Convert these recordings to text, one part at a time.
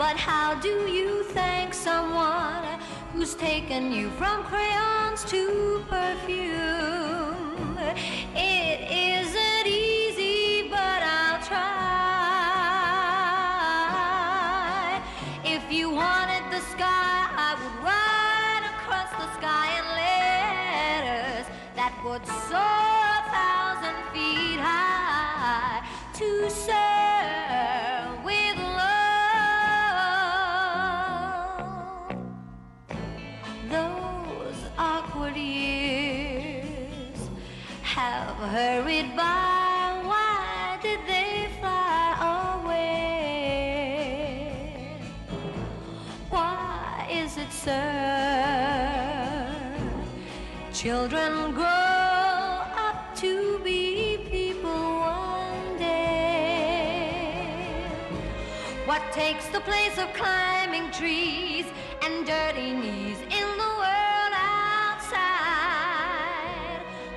But how do you thank someone who's taken you from crayons to perfume? It isn't easy, but I'll try. If you wanted the sky, I would ride across the sky in letters that would soar years have hurried by. Why did they fly away? Why is it, sir? Children grow up to be people one day. What takes the place of climbing trees and dirty knees in the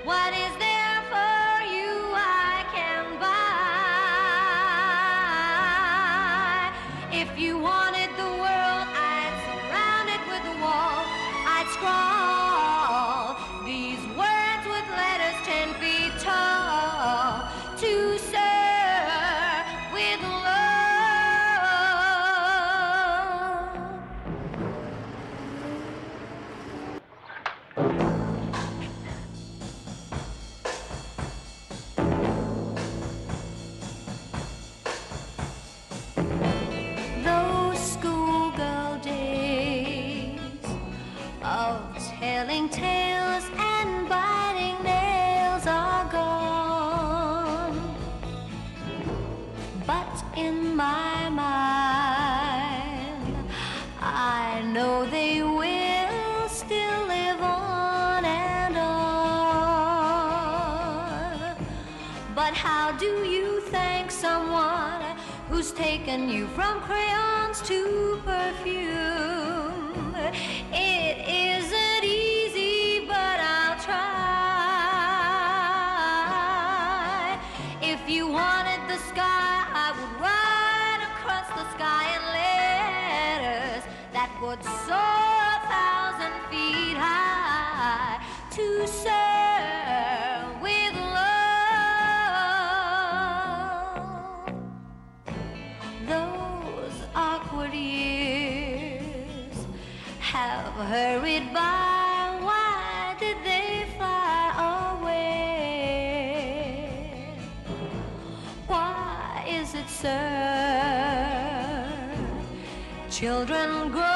What is there for you I can buy? If you wanted But in my mind, I know they will still live on and on. But how do you thank someone who's taken you from crayons to perfume? Would soar a thousand feet high to serve with love. Those awkward years have hurried by. Why did they fly away? Why is it, sir? Children grow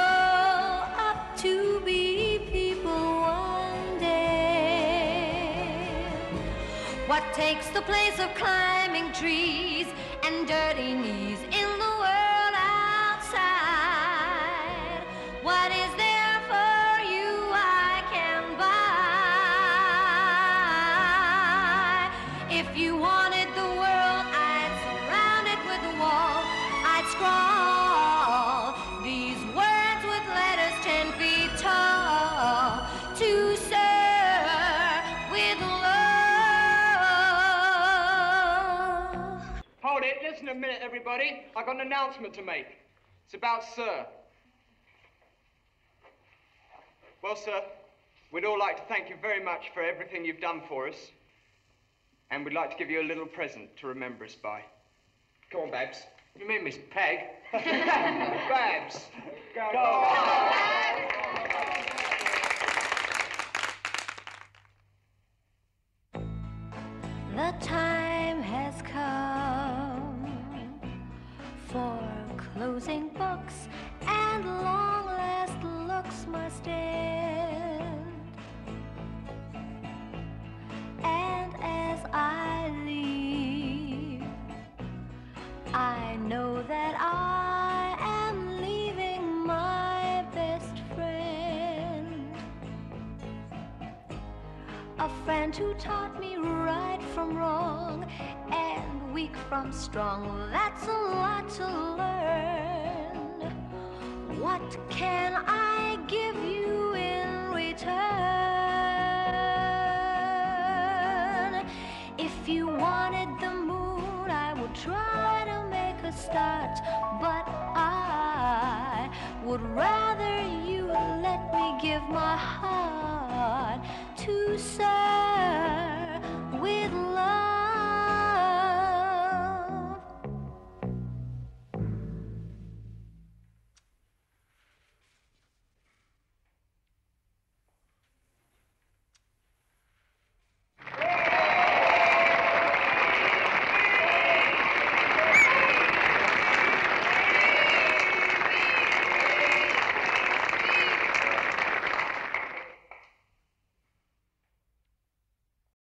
What takes the place of climbing trees and dirty knees in the Hold it, listen a minute, everybody. I've got an announcement to make. It's about Sir. Well, sir, we'd all like to thank you very much for everything you've done for us. And we'd like to give you a little present to remember us by. Come on, Babs. You mean, Miss Peg? Babs. Go, on. The friend who taught me right from wrong and weak from strong. That's a lot to learn. What can I give you in return? If you wanted the moon, I would try to make a start, but I would rather you let me give my heart to serve.